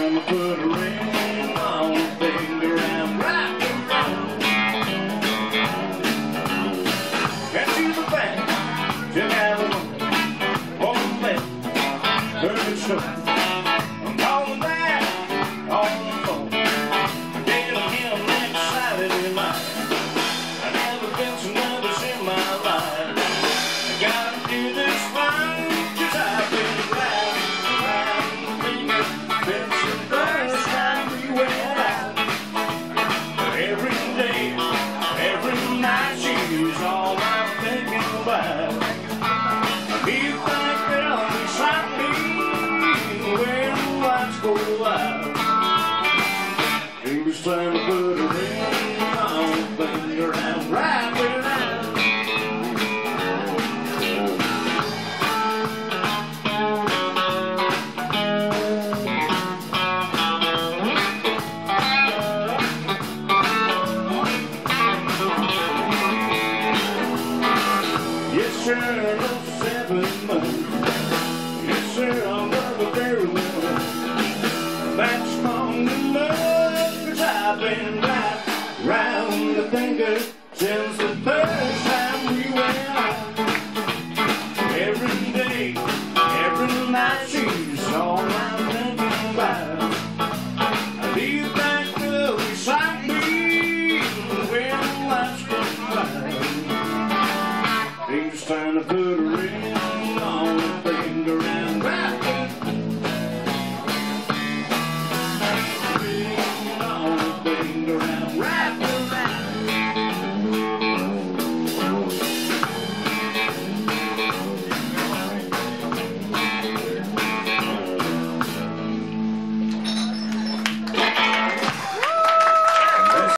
I'ma put a ring is all I'm thinking about. That when the lights go out? To put a ring on finger That's strong I've been It's time to put a ring on the finger and rap. Ring on the finger and rap.